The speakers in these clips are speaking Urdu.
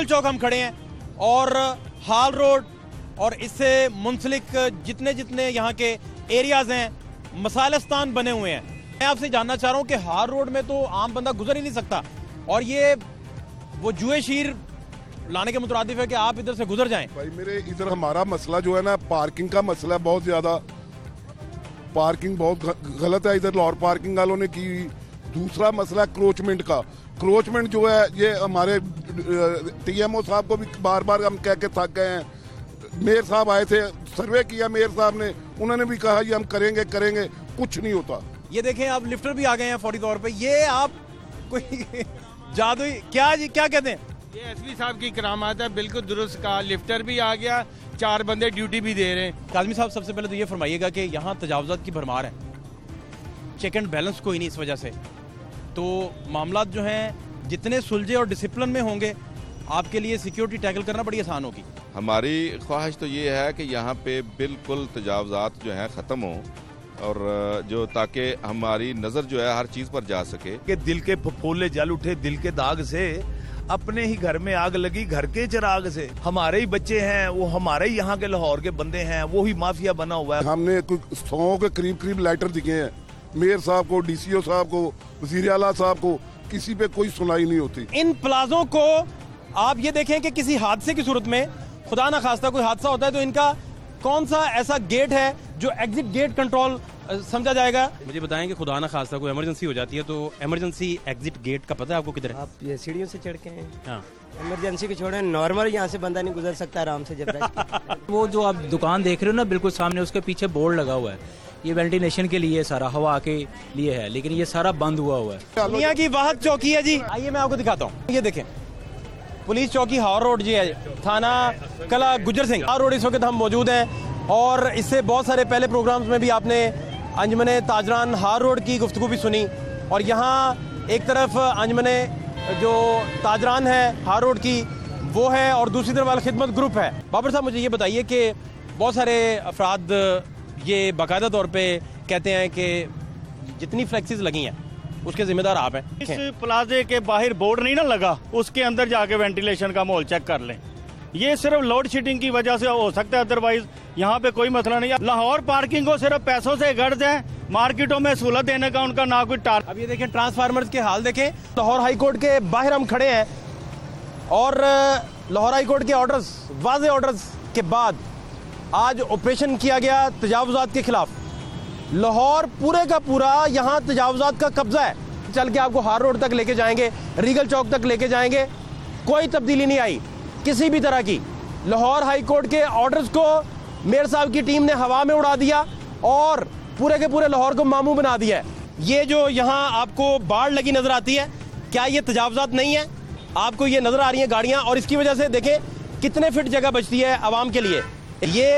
ریگل چوک ہم کھڑے ہیں اور ہال روڈ اور اس سے منسلک جتنے جتنے یہاں کے ایریاز ہیں، مسالستان بنے ہوئے ہیں۔ میں آپ سے جاننا چاہ رہا ہوں کہ ہال روڈ میں تو عام بندہ گزر ہی نہیں سکتا۔ اور یہ وہ جوئے شیر لانے کے مترادف ہے کہ آپ ادھر سے گزر جائیں۔ بھائی، میرے ادھر ہمارا مسئلہ جو ہے نا پارکنگ کا مسئلہ ہے بہت زیادہ۔ پارکنگ بہت غلط ہے۔ ادھر لاہور پارکنگ والوں نے کی دوسرا مسئلہ کروچمنٹ کا۔ کروچمنٹ جو ہے، یہ ہمارے ٹی ایم او صاحب کو بھی بار بار ہم کہہ کے تھک گئے ہیں۔ میئر صاحب آئے تھے سروے کیا میئر صاحب نے انہوں نے بھی کہا یہ ہم کریں گے کریں گے کچھ نہیں ہوتا۔ یہ دیکھیں آپ لفٹر بھی آ گئے ہیں فوری طور پہ۔ یہ آپ کوئی جادوئی کیا جی کیا کہتے ہیں؟ یہ ایس پی صاحب کی کرامات ہے بالکل درست کہا۔ لفٹر بھی آ گیا چار بندے ڈیوٹی بھی دے رہے ہیں۔ کاظمی صاحب سب سے پہلے تو یہ فرمائیے گا کہ یہاں تجاوزات کی بھرمار ہے۔ چیک اینڈ بیلنس کوئی نہیں اس وجہ سے۔ تو معاملات جو ہیں جتنے سلجھے اور ڈسپلن میں ہوں گے آپ کے لیے سیکیورٹی ٹیکل کرنا بڑی آسان ہوگی۔ ہماری خواہش تو یہ ہے کہ یہاں پہ بالکل تجاوزات جو ہیں ختم ہوں اور جو تاکہ ہماری نظر جو ہے ہر چیز پر جا سکے۔ کہ دل کے پھولے جل اٹھے دل کے داغ سے اپنے ہی گھر میں آگ لگی گھر کے چراغ سے۔ ہمارے ہی بچے ہیں وہ ہمارے ہی یہاں کے لاہور کے بندے ہیں وہی مافیا بنا ہوا ہے۔ ہم نے کوئی سو کے قریب قریب لیٹر دکھے ہیں۔ میئر صاحب کو ڈی سی او صاحب کو وزیر اعلیٰ صاحب کو۔ کسی پہ کوئی سنائی نہیں ہوتی۔ ان پلازوں کو آپ یہ دیکھیں کہ کسی حادثے کی صورت میں خدا نہ خواستہ کوئی حادثہ ہوتا ہے تو ان کا کون سا ایسا گیٹ ہے جو ایگزٹ گیٹ کنٹرول سمجھا جائے گا؟ مجھے بتائیں کہ خدا نہ خواستہ کوئی ایمرجنسی ہو جاتی ہے تو ایمرجنسی ایگزٹ گیٹ کا پتہ ہے آپ کو کدھر ہے؟ آپ یہ سیڑھیوں سے چڑھ کے ہیں ہاں۔ ایمرجنسی کو چھوڑیں نارمل یہاں سے بندہ نہیں گزر سکتا آرام سے جب وہ جو آپ دکان دیکھ رہے ہو نا بالکل سامنے اس کے پیچھے بورڈ لگا ہوا ہے۔ یہ وینٹیلیشن کے لیے سارا ہوا کے لیے ہے لیکن یہ سارا بند ہوا ہوا ہے۔ دنیا کی واحد چوکی ہے جی۔ آئیے میں آپ کو دکھاتا ہوں۔ یہ دیکھیں۔ پولیس چوکی ہاور روڈ جی ہے۔ تھانہ کلا گجر سنگھ۔ ہاور روڈ اس وقت ہم موجود ہیں۔ اور اس سے بہت سارے پہلے پروگرامز میں بھی آپ نے انجمن تاجران ہار روڈ کی گفتگو بھی سنی۔ اور یہاں ایک طرف انجمن جو تاجران ہے ہار روڈ کی وہ ہے اور دوسری طرف الخدمت گروپ ہے۔ بابر صاحب مجھے یہ بتائیے کہ بہت سارے افراد یہ باقاعدہ طور پہ کہتے ہیں کہ جتنی فلیکسیز لگی ہیں اس کے ذمہ دار آپ ہیں۔ اس پلازے کے باہر بورڈ نہیں نا لگا اس کے اندر جا کے وینٹیلیشن کا ماحول چیک کر لیں۔ یہ صرف لوڈ شیڈنگ کی وجہ سے ہو سکتا ہے ادروائز یہاں پہ کوئی مسئلہ نہیں۔ ہے لاہور پارکنگ کو صرف پیسوں سے غرض ہے مارکیٹوں میں سہولت دینے کا ان کا نہ کوئی ٹار۔ اب یہ دیکھیں ٹرانسفارمرز کے حال دیکھیں۔ لاہور ہائی کورٹ کے باہر ہم کھڑے ہیں اور لاہور ہائی کورٹ کے آرڈرز واضح آرڈرز کے بعد آج آپریشن کیا گیا تجاوزات کے خلاف۔ لاہور پورے کا پورا یہاں تجاوزات کا قبضہ ہے۔ چل کے آپ کو ہار روڈ تک لے کے جائیں گے، ریگل چوک تک لے کے جائیں گے۔ کوئی تبدیلی نہیں آئی، کسی بھی طرح کی۔ لاہور ہائی کورٹ کے آرڈرز کو میئر صاحب کی ٹیم نے ہوا میں اڑا دیا اور پورے کے پورے لاہور کو ماموں بنا دیا ہے۔ یہ جو یہاں آپ کو باڑ لگی نظر آتی ہے، کیا یہ تجاوزات نہیں ہے آپ کو یہ نظر آ رہی ہیں گاڑیاں اور اس کی وجہ سے دیکھیں کتنے فٹ جگہ بچتی ہے عوام کے لیے۔ یہ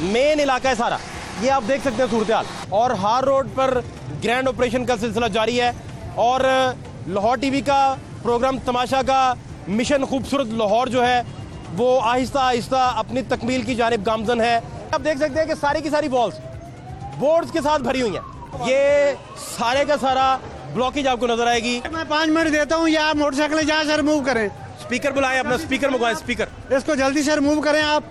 مین علاقہ ہے سارا۔ یہ آپ دیکھ سکتے ہیں صورتحال۔ اور ہار روڈ پر گرینڈ آپریشن کا سلسلہ جاری ہے۔ اور لاہور ٹی وی کا پروگرام تماشا کا مشن خوبصورت لاہور جو ہے وہ آہستہ آہستہ اپنی تکمیل کی جانب گامزن ہے۔ آپ دیکھ سکتے ہیں کہ ساری کی ساری والز بورڈز کے ساتھ بھری ہوئی ہیں۔ یہ سارے کا سارا بلاکیج آپ کو نظر آئے گی۔ میں پانچ منٹ دیتا ہوں یا موٹر سائیکل جہاں سے ریموو کریں۔ اسپیکر بلائیں اپنا اسپیکر منگوائیں اسپیکر اس کو جلدی سے ریموو کریں آپ۔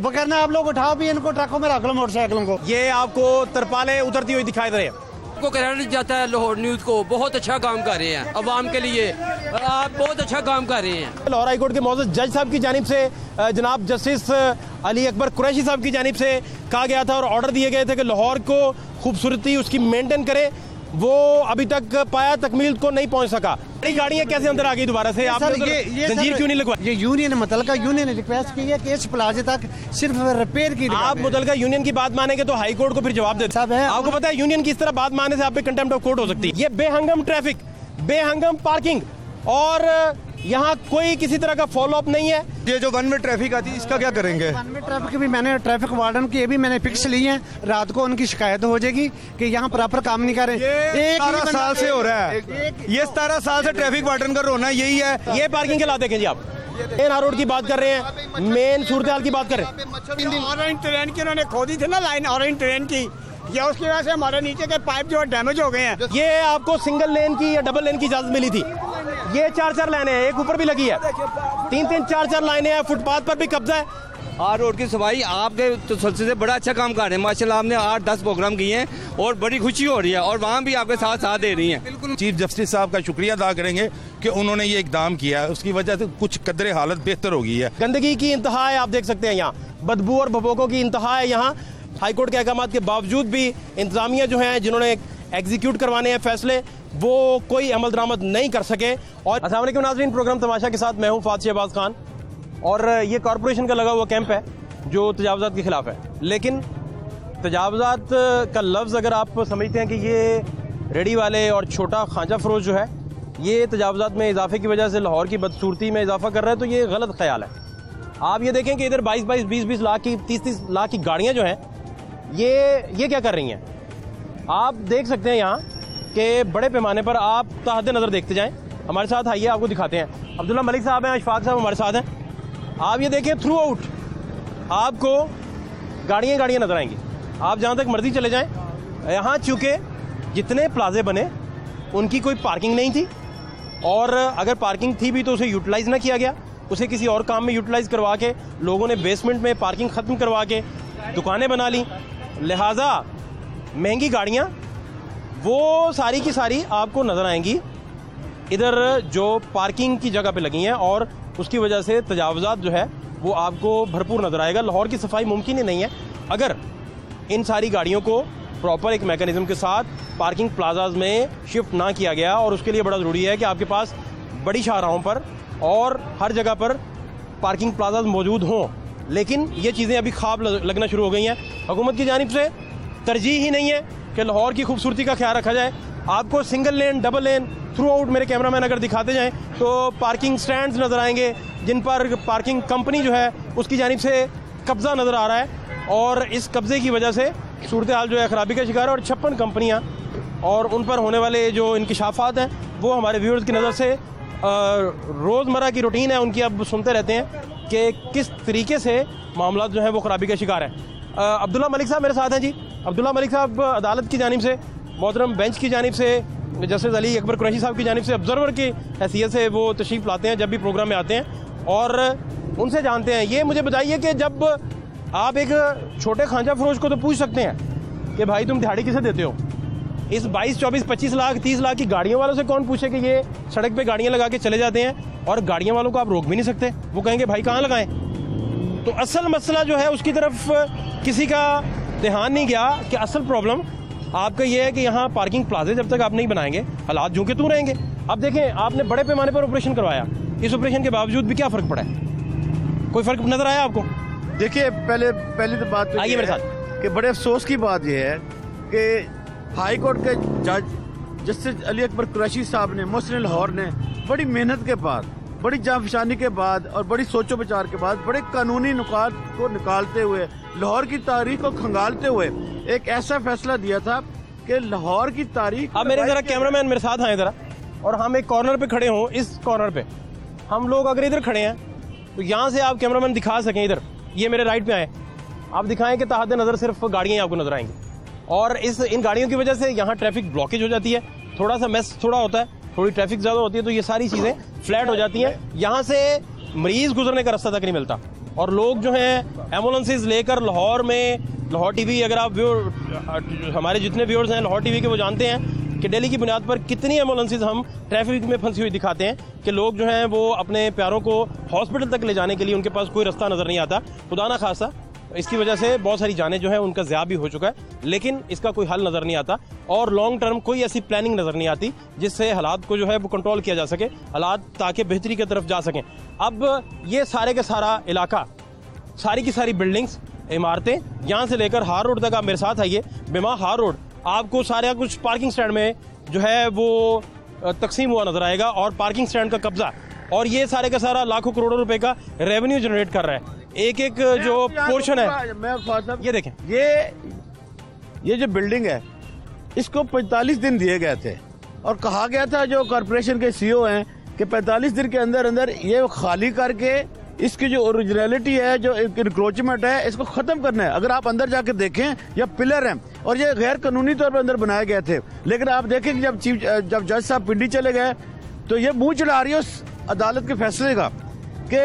بکرنا آپ لوگ اٹھاؤ بھی ان کو ٹرکوں میں رکھ لو موٹر سائیکلوں کو۔ یہ آپ کو ترپالیں اترتی ہوئی دکھائی دے رہے ہیں۔ کو کریڈٹ جاتا ہے لاہور نیوز کو بہت اچھا کام کر رہے ہیں۔ عوام کے لیے آپ بہت اچھا کام کر رہے ہیں۔ لاہور ہائی کورٹ کے معزز جج صاحب کی جانب سے جناب جسٹس علی اکبر قریشی صاحب کی جانب سے کہا گیا تھا اور آرڈر دیے گئے تھے کہ لاہور کو خوبصورتی اس کی مینٹین کرے۔ وہ ابھی تک پایا تکمیل کو نہیں پہنچ سکا۔ گاڑیاں کیسے اندر آ گئی دوبارہ سے؟ آپ زنجیر کیوں نہیں لگوائی؟ یہ یونین متعلقہ یونین نے ریکویسٹ کی ہے کہ اس پلازے تک صرف ریپیئر کی آپ متعلقہ یونین کی بات مانیں گے تو ہائی کورٹ کو پھر جواب دیتے صاحب ہے آپ کو پتا ہے یونین کی اس طرح بات ماننے سے آپ پہ کنٹمپٹ آف کورٹ ہو سکتی۔ ہے یہ بے ہنگم ٹریفک بے ہنگم پارکنگ اور یہاں کوئی کسی طرح کا فالو اپ نہیں ہے۔ یہ جو ون وے ٹریفک آتی ہے اس کا کیا کریں گے؟ ٹریفک بھی میں نے ٹریفک وارڈن کی یہ بھی میں نے فکس لی ہیں رات کو ان کی شکایت ہو جائے گی کہ یہاں پراپر کام نہیں کر رہے۔ ستارہ سال سے ہو رہا ہے۔ یہ ستارہ سال سے ٹریفک وارڈن کا رونا یہی ہے۔ یہ پارکنگ کے لا دیکھیں جی آپ۔ مین روڈ کی بات کر رہے ہیں۔ مین صورتحال کی بات کر رہے ہیں۔ اورنج ٹرین کی انہوں نے کھودی تھی نا لائن اورنج ٹرین کی۔ یا اس کی وجہ سے ہمارے نیچے کے پائپ جو ہے ڈیمیج ہو گئے ہیں۔ یہ آپ کو سنگل لین کی یا ڈبل لین کی اجازت ملی تھی۔ یہ چار چار لائنیں ہیں ایک اوپر بھی لگی ہے۔ تین تین چار چار لائنیں ہیں فٹ پاتھ پر بھی قبضہ ہے۔ آر روڈ کی صفائی آپ کے تسلسل سے بڑا اچھا کام کر رہے ہیں۔ ماشاء اللہ آپ نے آٹھ دس پروگرام کیے ہیں اور بڑی خوشی ہو رہی ہے اور وہاں بھی آپ کے ساتھ ساتھ دے رہی ہیں۔ بالکل۔ چیف جسٹس صاحب کا شکریہ ادا کریں گے کہ انہوں نے یہ اقدام کیا ہے۔ اس کی وجہ سے کچھ قدر حالت بہتر ہو گئی ہے۔ گندگی کی انتہا ہے آپ دیکھ سکتے ہیں یہاں۔ بدبو اور بھبوکوں کی انتہا ہے یہاں۔ ہائی کورٹ کے احکامات کے باوجود بھی انتظامیہ جو ہیں، جنہوں نے ایگزیکیوٹ کروانے ہیں فیصلے، وہ کوئی عمل درآمد نہیں کر سکے۔ اور السلام علیکم ناظرین، پروگرام تماشا کے ساتھ میں ہوں فاتح عباس خان۔ اور یہ کارپوریشن کا لگا ہوا کیمپ ہے، جو تجاوزات کے خلاف ہے۔ لیکن تجاوزات کا لفظ اگر آپ سمجھتے ہیں کہ یہ ریڈی والے اور چھوٹا خانچہ فروش جو ہے، یہ تجاوزات میں اضافے کی وجہ سے لاہور کی بدصورتی میں اضافہ کر رہا ہے تو یہ غلط خیال ہے۔ آپ یہ دیکھیں کہ ادھر بائیس بائیس بیس بیس لاکھ کی، تیس تیس لاکھ کی گاڑیاں جو ہیں یہ یہ کیا کر رہی ہیں؟ آپ دیکھ سکتے ہیں یہاں کہ بڑے پیمانے پر آپ تحت نظر دیکھتے جائیں۔ ہمارے ساتھ آئیے، آپ کو دکھاتے ہیں۔ عبداللہ ملک صاحب ہیں، اشفاق صاحب ہمارے ساتھ ہیں۔ آپ یہ دیکھیں تھرو آؤٹ آپ کو گاڑیاں گاڑیاں نظر آئیں گی۔ آپ جہاں تک مرضی چلے جائیں، یہاں چونکہ جتنے پلازے بنے، ان کی کوئی پارکنگ نہیں تھی۔ اور اگر پارکنگ تھی بھی تو اسے یوٹیلائز نہ کیا گیا۔ اسے کسی اور کام میں یوٹیلائز کروا کے، لوگوں نے بیسمنٹ میں پارکنگ ختم کروا کے دکانیں بنا لیں۔ لہٰذا مہنگی گاڑیاں، وہ ساری کی ساری آپ کو نظر آئیں گی۔ ادھر جو پارکنگ کی جگہ پہ لگی ہیں اور اس کی وجہ سے تجاوزات جو ہے، وہ آپ کو بھرپور نظر آئے گا۔ لاہور کی صفائی ممکن ہی نہیں ہے۔ اگر ان ساری گاڑیوں کو پراپر ایک میکانزم کے ساتھ پارکنگ پلازاز میں شفٹ نہ کیا گیا، اور اس کے لیے بڑا ضروری ہے کہ آپ کے پاس بڑی شاہراہوں پر اور ہر جگہ پر پارکنگ پلازاز موجود ہوں۔ لیکن یہ چیزیں ابھی خواب لگنا شروع ہو گئی ہیں۔ حکومت کی جانب سے ترجیح ہی نہیں ہے کہ لاہور کی خوبصورتی کا خیال رکھا جائے۔ آپ کو single lane double lane throughout میرے کیمرہ مین اگر دکھاتے جائیں تو پارکنگ سٹینڈز نظر آئیں گے، جن پر پارکنگ کمپنی جو ہے اس کی جانب سے قبضہ نظر آ رہا ہے۔ اور اس قبضے کی وجہ سے صورتحال جو ہے خرابی کا شکار ہے اور چھپن کمپنیاں اور ان پر ہونے والے جو انکشافات ہیں، وہ ہمارے ویورز کی نظر سے روزمرہ کی روٹین ہے، ان کی اب سنتے رہتے ہیں۔ کہ کس طریقے سے معاملات جو ہیں وہ خرابی کا شکار ہیں۔ عبداللہ ملک صاحب میرے ساتھ ہیں جی۔ عبداللہ ملک صاحب عدالت کی جانب سے، محترم بینچ کی جانب سے، جسٹس علی اکبر قریشی صاحب کی جانب سے آبزرور کی حیثیت سے وہ تشریف لاتے ہیں جب بھی پروگرام میں آتے ہیں۔ اور ان سے جانتے ہیں۔ یہ مجھے بتائیے کہ جب آپ ایک چھوٹے خانجہ فروش کو تو پوچھ سکتے ہیں کہ بھائی تم دہاڑی کسے دیتے ہو؟ اس بائیس چوبیس پچیس لاکھ تیس لاکھ کی گاڑیوں والوں سے کون پوچھے کہ یہ سڑک پہ گاڑیاں لگا کے چلے جاتے ہیں اور گاڑیوں والوں کو آپ روک بھی نہیں سکتے؟ وہ کہیں گے بھائی کہاں لگائیں؟ تو اصل مسئلہ جو ہے اس کی طرف کسی کا دھیان نہیں گیا کہ اصل پرابلم آپ کا یہ ہے کہ یہاں پارکنگ پلازے جب تک آپ نہیں بنائیں گے حالات جو کہ تو رہیں گے۔ اب دیکھیں آپ نے بڑے پیمانے پر آپریشن کروایا۔ اس آپریشن کے باوجود بھی کیا فرق پڑا ہے؟ کوئی فرق نظر آیا آپ کو؟ دیکھیے پہلے پہلی تو بات آئیے میرے ساتھ۔ کہ بڑے افسوس کی بات یہ ہے کہ ہائی کورٹ کے جج جسٹس علی اکبر قریشی صاحب نے محسن لاہور نے بڑی محنت کے بعد بڑی جان فشانی کے بعد اور بڑی سوچ و بچار کے بعد بڑے قانونی نکات کو نکالتے ہوئے لاہور کی تاریخ کو کھنگالتے ہوئے ایک ایسا فیصلہ دیا تھا کہ لاہور کی تاریخ آپ میرے ذرا کیمرہ مین میرے ساتھ آئیں ذرا۔ اور ہم ایک کارنر پہ کھڑے ہوں اس کارنر پہ۔ ہم لوگ اگر ادھر کھڑے ہیں تو یہاں سے آپ کیمرہ مین دکھا سکیں ادھر۔ یہ میرے رائٹ پہ آئے۔ آپ دکھائیں کہ تحت نظر صرف گاڑیاں آپ کو نظر آئیں گی۔ اور اس ان گاڑیوں کی وجہ سے یہاں ٹریفک بلاکیج ہو جاتی ہے۔ تھوڑا سا میس تھوڑا ہوتا ہے، تھوڑی ٹریفک زیادہ ہوتی ہے تو یہ ساری چیزیں فلیٹ ہو جاتی ہیں۔ یہاں سے مریض گزرنے کا راستہ تک نہیں ملتا۔ اور لوگ جو ہیں ایمبولینسز لے کر لاہور میں، لاہور ٹی وی، اگر آپ ہمارے جتنے ویورز ہیں، لاہور ٹی وی کے وہ جانتے ہیں کہ ڈیلی کی بنیاد پر کتنی ایمبولینسز ہم ٹریفک میں پھنسی ہوئی دکھاتے ہیں کہ لوگ جو ہیں وہ اپنے پیاروں کو ہاسپٹل تک لے جانے کے لیے ان کے پاس کوئی راستہ نظر نہیں آتا۔ خدا نہ خاصا اس کی وجہ سے بہت ساری جانیں جو ہیں ان کا ضیاع بھی ہو چکا ہے، لیکن اس کا کوئی حل نظر نہیں آتا اور لانگ ٹرم کوئی ایسی پلاننگ نظر نہیں آتی جس سے حالات کو جو ہے وہ کنٹرول کیا جا سکے، حالات تاکہ بہتری کی طرف جا سکیں۔ اب یہ سارے کا سارا علاقہ، ساری کی ساری بلڈنگس عمارتیں یہاں سے لے کر ہار روڈ تک آپ میرے ساتھ آئیے۔ بیما ہار روڈ، آپ کو سارے کچھ پارکنگ سٹینڈ میں جو ہے وہ تقسیم ہوا نظر آئے گا اور پارکنگ سٹینڈ کا قبضہ اور یہ سارے کا سارا لاکھوں کروڑوں روپے کا ریونیو جنریٹ کر رہا ہے۔ ایک ایک جو پورشن ہے یہ دیکھیں۔ یہ یہ جو بلڈنگ ہے اس کو پینتالیس دن دیے گئے تھے۔ اور کہا گیا تھا جو کارپوریشن کے سی او ہیں کہ پینتالیس دن کے اندر اندر یہ خالی کر کے اس کی جو اوریجنلٹی ہے جو انکروچمنٹ ہے اس کو ختم کرنا ہے۔ اگر آپ اندر جا کے دیکھیں یا پلر ہیں اور یہ غیر قانونی طور پر اندر بنائے گئے تھے۔ لیکن آپ دیکھیں کہ جب چیف جب جج صاحب پنڈی چلے گئے تو یہ منہ چڑھا رہی ہے اس عدالت کے فیصلے کا کہ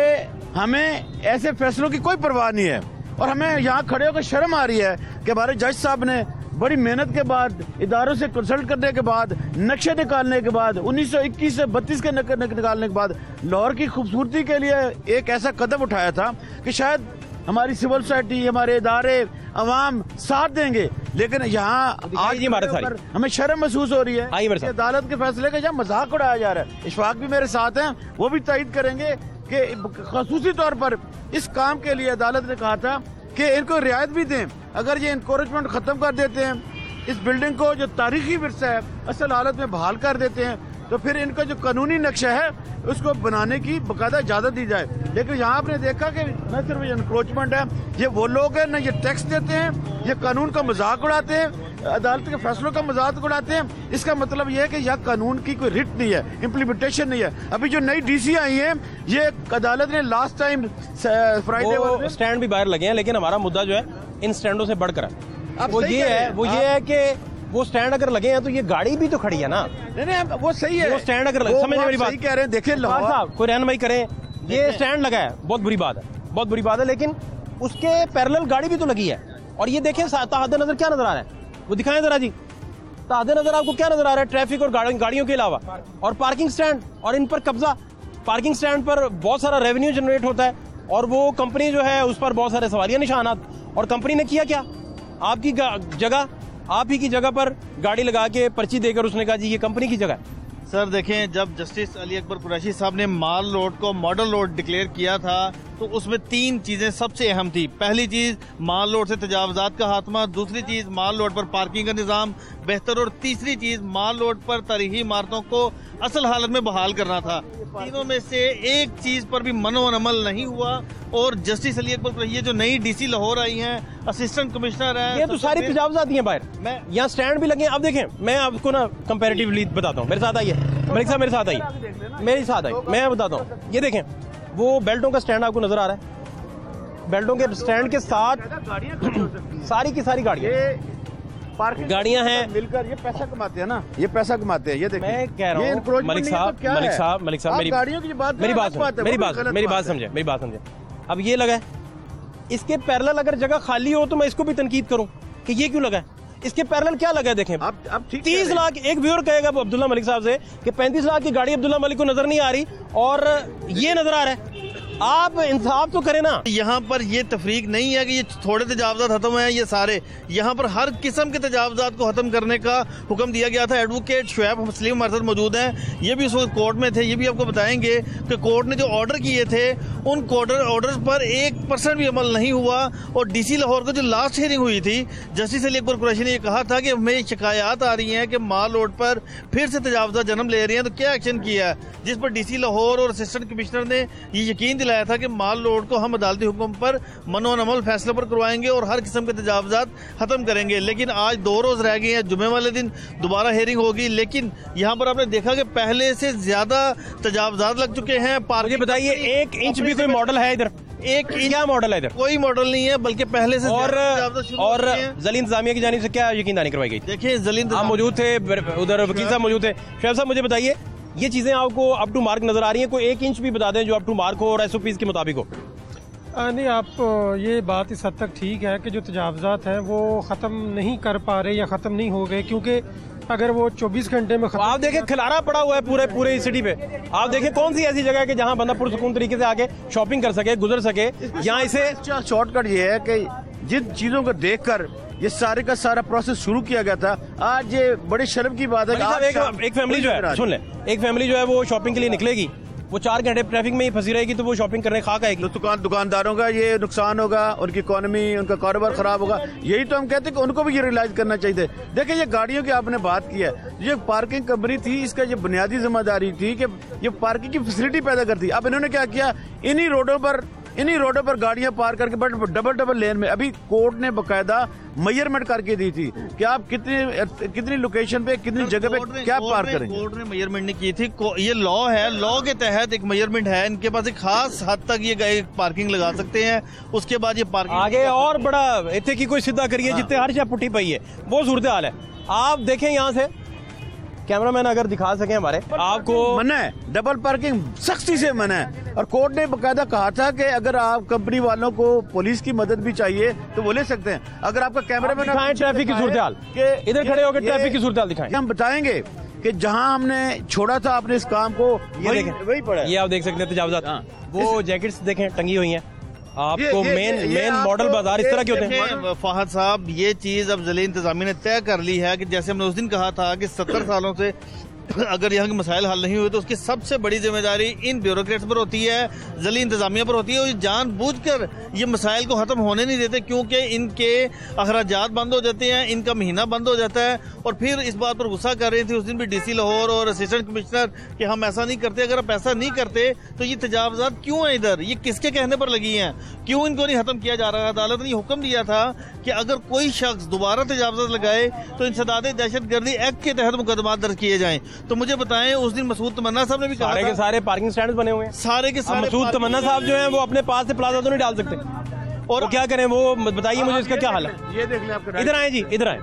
ہمیں ایسے فیصلوں کی کوئی پرواہ نہیں ہے۔ اور ہمیں یہاں کھڑے ہو کر شرم آ رہی ہے کہ ہمارے جج صاحب نے بڑی محنت کے بعد اداروں سے کنسلٹ کرنے کے بعد نقشے نکالنے کے بعد انیس سو اکیس سے بتیس کے نکالنے کے بعد لاہور کی خوبصورتی کے لیے ایک ایسا قدم اٹھایا تھا کہ شاید ہماری سول سوسائٹی ہمارے ادارے عوام ساتھ دیں گے۔ لیکن یہاں آج ہمیں شرم محسوس ہو رہی ہے عدالت کے فیصلے کا جہاں مذاق اڑایا جا رہا ہے۔ اشفاق بھی میرے ساتھ ہیں وہ بھی تائید کریں گے۔ کہ خصوصی طور پر اس کام کے لیے عدالت نے کہا تھا کہ ان کو رعایت بھی دیں۔ اگر یہ انکوریجمنٹ ختم کر دیتے ہیں، اس بلڈنگ کو جو تاریخی ورثہ ہے، اصل حالت میں بحال کر دیتے ہیں، تو پھر ان کا جو قانونی نقشہ ہے، اس کو بنانے کی باقاعدہ اجازت دی جائے۔ لیکن یہاں آپ نے دیکھا کہ نہ صرف یہ انکروچمنٹ ہے، یہ وہ لوگ ہیں، نہ یہ ٹیکس دیتے ہیں، یہ قانون کا مذاق اڑاتے ہیں۔ عدالت کے فیصلوں کا مذاق اڑاتے ہیں۔ اس کا مطلب یہ ہے کہ یہاں قانون کی کوئی رٹ نہیں ہے امپلیمنٹیشن نہیں ہے۔ ابھی جو نئی ڈی سی آئی ہیں یہ عدالت نے لاسٹ ٹائم فرائیڈے وہ اسٹینڈ بھی باہر لگے ہیں لیکن ہمارا مدعا جو ہے ان اسٹینڈوں سے بڑھ کر وہ یہ ہے وہ یہ ہے کہ وہ اسٹینڈ اگر لگے ہیں تو یہ گاڑی بھی تو کھڑی ہے نا۔ وہ صحیح ہے۔ وہ اسٹینڈ اگر لگے سمجھ میری بات۔ صحیح کہہ رہے ہیں۔ دیکھیں لاہور۔ صاحب کوئی رہنمائی کریں۔ یہ اسٹینڈ لگا ہے۔ بہت بری بات ہے بہت بری بات ہے لیکن اس کے پیرلل گاڑی بھی تو لگی ہے۔ اور یہ دیکھیں تحاد نظر کیا نظر آ رہا ہے؟ وہ دکھائیں ذرا جی۔ تحاد نظر آپ کو کیا نظر آ رہا ہے؟ ٹریفک اور گاڑیوں کے علاوہ۔ اور پارکنگ اسٹینڈ اور ان پر قبضہ۔ پارکنگ اسٹینڈ پر بہت سارا ریونیو جنریٹ ہوتا ہے اور وہ کمپنی جو ہے اس پر بہت سارے سواریاں نشانات۔ اور کمپنی نے کیا کیا؟ آپ کی جگہ آپ ہی کی جگہ پر گاڑی لگا کے پرچی دے کر اس نے کہا جی یہ کمپنی کی جگہ ہے۔ سر دیکھیں، جب جسٹس علی اکبر قریشی صاحب نے مال روڈ کو ماڈل روڈ ڈکلیئر کیا تھا تو اس میں تین چیزیں سب سے اہم تھی۔ پہلی چیز مال روڈ سے تجاوزات کا خاتمہ۔ دوسری چیز مال روڈ پر پارکنگ کا نظام۔ بہتر اور تیسری چیز مال روڈ پر تاریخی عمارتوں کو اصل حالت میں بحال کرنا تھا۔ تینوں میں سے ایک چیز پر بھی منو عمل نہیں ہوا اور جسٹس علی اکبر یہ جو نئی ڈی سی لاہور آئی ہیں اسسٹنٹ کمشنر ہیں یہ تو ساری تجاوزات ہیں باہر۔ یہاں سٹینڈ بھی لگے ہیں۔ اب دیکھیں میں آپ کو نا کمپیریٹیولی بتاتا ہوں۔ میرے ساتھ آئیے۔ ملک صاحب میرے ساتھ آئیے۔ میرے ساتھ آئیے۔ میں بتاتا ہوں۔ یہ دیکھیں۔ وہ بیلٹوں کا سٹینڈ آپ کو نظر آ رہا ہے۔ بیلٹوں کے سٹینڈ کے ساتھ ساری کی ساری گاڑیاں۔ گاڑیاں ہیں۔ مل کر یہ پیسہ کماتے ہیں نا۔ یہ پیسہ کماتے ہیں یہ دیکھیں میں کہہ رہا ہوں ملک صاحب ملک صاحب ملک صاحب میری میری بات میری بات میری بات سمجھے میری بات سمجھے اب یہ لگا ہے اس کے پیرلل اگر جگہ خالی ہو تو میں اس کو بھی تنقید کروں کہ یہ کیوں لگا ہے؟ اس کے پیرلل کیا لگا ہے دیکھیں؟ تیس لاکھ ایک ویور کہے گا عبداللہ ملک صاحب سے کہ پینتیس لاکھ کی گاڑی عبداللہ ملک کو نظر نہیں آ رہی اور یہ نظر آ رہا ہے۔ آپ انصاف تو کریں نا۔ یہاں پر یہ تفریق نہیں ہے کہ یہ تھوڑے تجاوزات ختم ہیں، یہ سارے۔ یہاں پر ہر قسم کے تجاوزات کو ختم کرنے کا حکم دیا گیا تھا۔ ایڈوکیٹ شعیب مسلم ہمارے ساتھ موجود ہیں۔ یہ بھی اس وقت کورٹ میں تھے۔ یہ بھی آپ کو بتائیں گے کہ کورٹ نے جو آرڈر کیے تھے، ان آرڈر پر ایک پرسنٹ بھی عمل نہیں ہوا۔ اور ڈی سی لاہور کو جو لاسٹ ہیئرنگ ہوئی تھی جسٹس علی اکبر قریشی نے یہ کہا تھا کہ ہمیں شکایات آ رہی ہیں کہ مال روڈ پر پھر سے تجاوزات جنم لے رہی ہیں۔ تو کیا ایکشن کیا ہے؟ جس پر ڈی سی لاہور اور اسسٹنٹ کمشنر نے یہ یقین دلایا تھا کہ مال روڈ کو ہم عدالتی حکم پر منو عمل فیصلے پر کروائیں گے اور ہر قسم کے تجاوزات ختم کریں گے۔ لیکن آج دو روز رہ گئے ہیں جمعے والے دن دوبارہ ہیئرنگ ہوگی لیکن یہاں پر آپ نے دیکھا کہ پہلے سے زیادہ تجاوزات لگ چکے ہیں پارکنگ بتائیے ایک انچ بھی کوئی ماڈل ہے ادھر؟ ایک کیا ماڈل ہے ادھر؟ کوئی ماڈل نہیں ہے بلکہ پہلے سے اور اور زلی انتظامیہ کی جانب سے کیا یقین دانی کروائی گئی؟ دیکھیں زلی موجود تھے ادھر وکیل صاحب موجود تھے۔ شعیب صاحب مجھے بتائیے یہ چیزیں آپ کو اپ ٹو مارک نظر آ رہی ہیں۔ کوئی ایک انچ بھی بتا دیں جو اپ ٹو مارک ہو اور ایس او پیز کے مطابق ہو۔ نہیں آپ یہ بات اس حد تک ٹھیک ہے کہ جو تجاوزات ہیں وہ ختم نہیں کر پا رہے یا ختم نہیں ہو گئے کیونکہ اگر وہ چوبیس گھنٹے میں آپ دیکھیں کھلارا پڑا ہوا ہے پورے پورے سٹی پہ۔ آپ دیکھیں کون سی ایسی جگہ ہے کہ جہاں بندہ پرسکون طریقے سے آگے شاپنگ کر سکے گزر سکے یہاں اسے شارٹ کٹ یہ ہے کہ جن چیزوں کو دیکھ کر یہ سارے کا سارا پروسیس شروع کیا گیا تھا آج یہ بڑے شرم کی بات ہے ایک فیملی جو ہے سن لیں۔ ایک فیملی جو ہے وہ شاپنگ کے لیے نکلے گی۔ وہ چار گھنٹے ٹریفک میں ہی پھنسی رہے گی تو وہ شاپنگ کرنے خاک آئے گی۔ دکان دکانداروں کا یہ نقصان ہوگا ان کی اکانومی ان کا کاروبار خراب ہوگا۔ یہی تو ہم کہتے ہیں کہ ان کو بھی یہ ریلائز کرنا چاہیے۔ دیکھیں یہ گاڑیوں کی آپ نے بات کی ہے۔ یہ پارکنگ کمپنی تھی اس کا یہ بنیادی ذمہ داری تھی کہ یہ پارکنگ کی فیسلٹی پیدا کرتی۔ اب انہوں نے کیا کیا؟ انہی روڈوں پر انہی روڈوں پر گاڑیاں پار کر کے ڈبل ڈبل لین میں ابھی کورٹ نے باقاعدہ میئرمنٹ کر کے دی تھی کہ آپ کتنی کتنی لوکیشن پہ کتنی جگہ پہ کیا پار کریں کورٹ نے میئرمنٹ نہیں کی تھی۔ یہ لا ہے لا کے تحت ایک میئرمنٹ ہے۔ ان کے پاس ایک خاص حد تک یہ پارکنگ لگا سکتے ہیں۔ اس کے بعد یہ پارکنگ آگے اور بڑا اتنے کی کوئی سیدھا کریے جتنے ہر شاید پٹی پئی ہے۔ وہ صورت حال ہے۔ آپ دیکھیں یہاں سے۔ کیمرہ مین اگر دکھا سکیں ہمارے۔ آپ کو منع ہے۔ ڈبل پارکنگ سختی سے منع ہے۔ اور کورٹ نے باقاعدہ کہا تھا کہ اگر آپ کمپنی والوں کو پولیس کی مدد بھی چاہیے تو وہ لے سکتے ہیں۔ اگر آپ کا کیمرہ مین دکھائیں ٹریفک کی صورتحال۔ ادھر کھڑے ہو کے ٹریفک کی صورتحال دکھائیں۔ ہم بتائیں گے کہ جہاں ہم نے چھوڑا تھا اپنے اس کام کو یہ وہی پڑا یہ آپ دیکھ سکتے ہیں تجاوزات۔ ہاں۔ وہ جیکٹس دیکھیں ٹنگی ہوئی ہیں۔ آپ کو مین مین ماڈل بازار اس طرح کیوں ہیں؟ فہد صاحب یہ چیز اب ضلع انتظامی نے طے کر لی ہے کہ جیسے ہم نے اس دن کہا تھا کہ ستر سالوں سے اگر یہاں کے مسائل حل نہیں ہوئے تو اس کی سب سے بڑی ذمہ داری ان بیوروکریٹس پر ہوتی ہے ذلی انتظامیہ پر ہوتی ہے اور جان بوجھ کر یہ مسائل کو ختم ہونے نہیں دیتے کیونکہ ان کے اخراجات بند ہو جاتے ہیں، ان کا مہینہ بند ہو جاتا ہے اور پھر اس بات پر غصہ کر رہی تھی اس دن بھی ڈی سی لاہور اور اسسٹنٹ کمشنر کہ ہم ایسا نہیں کرتے، اگر آپ ایسا نہیں کرتے تو یہ تجاوزات کیوں ہیں ادھر؟ یہ کس کے کہنے پر لگی ہیں؟ کیوں ان کو نہیں ختم کیا جا رہا عدالت نے حکم دیا تھا کہ اگر کوئی شخص دوبارہ تجاوزات لگائے تو انسداد دہشت گردی ایکٹ کے تحت مقدمات درج کیے جائیں۔ تو مجھے بتائیں اس دن مسعود تمنا صاحب نے بھی کہا سارے کے سارے پارکنگ سٹینڈز بنے ہوئے ہیں۔ سارے کے سارے مسعود تمنا صاحب جو ہیں وہ اپنے پاس سے پلازا تو نہیں ڈال سکتے۔ اور کیا کریں وہ بتائیے مجھے اس کا کیا حال ہے۔ یہ دیکھ لیں آپ ادھر آئیں جی ادھر آئیں۔